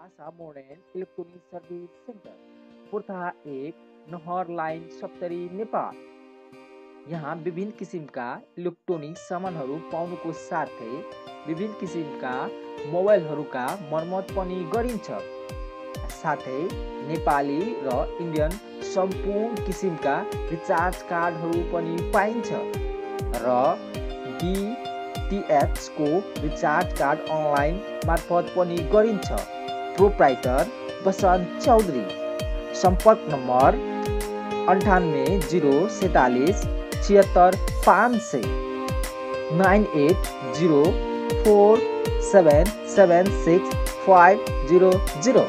Asha model electronic service centre पुर्था एक नहर line Saptari Nepal यहाँ विभिन्न किसिमका इलेक्ट्रोनिक सामानहरू पाउनुको साथै विभिन्न किसिमका मोबाइलहरूका मर्मत पनि गरिन्छ। साथै नेपाली र इन्डियन सम्पूर्ण किसिमका रिचार्ज कार्डहरू पनि पाइन्छ। र डिटिएचको रिचार्ज कार्ड अनलाइन मार्फत पनि गरिन्छ। प्रोप्राइटर बसंत चौधरी संपर्क नंबर अंठानवे ज़ीरो सैतालीस छिहत्तर पाँच सौ। Nine eight zero four seven seven six five zero zero.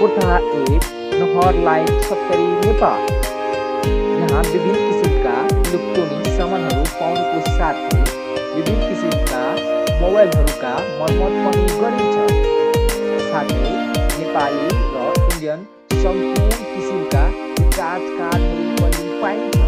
पुर्था एक नहर लाइन सत्तरी नेपाल यहाँ विभिन्न किसिमका इलेक्ट्रोनिक सामानहरू पाउनुको साथै विभिन्न किसिमका मोबाइलहरूका मर्मत पनि गरिन्छ साथै नेपाली र इन्डियन सम्पूर्ण किसिमका रिचार्ज कार्डहरू पनि पाइन्छ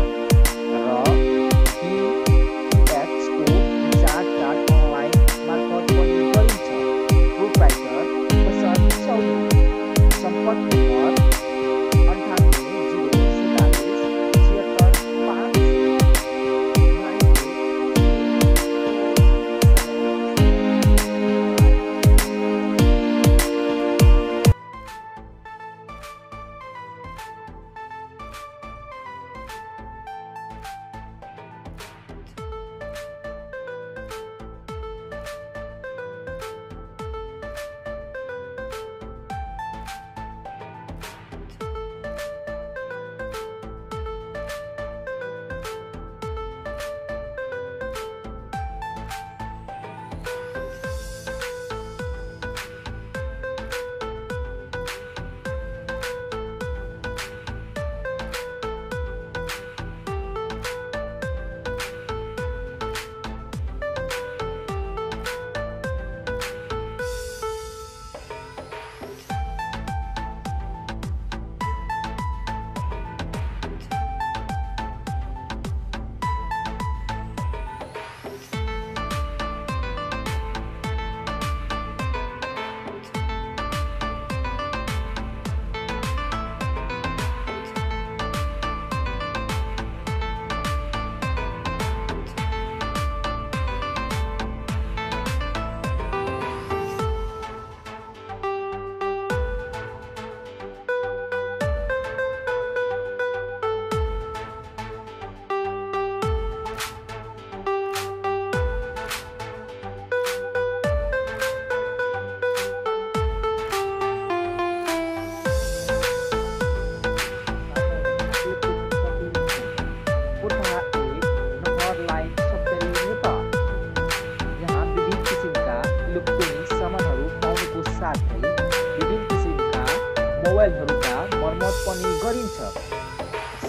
मर्मत पनि गरिन्छ।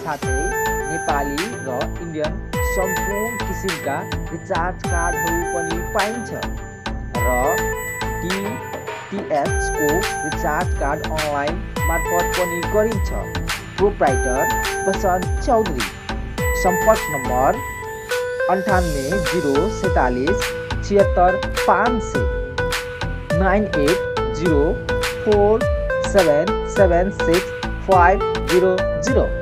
साथै नेपाली र इन्डियन सम्पूर्ण किसिमका रिचार्ज कार्डहरू पनि पाइन्छ र डिटिएचको रिचार्ज कार्ड अनलाइन मार्फत पनि गरिन्छ। प्रोप्राइटर बसन्त चौधरी। सम्पर्क नम्बर अन्ठानब्बे जिरो सैँतालिस छिहत्तर पाँच सय। Nine eight zero four seven seven six 500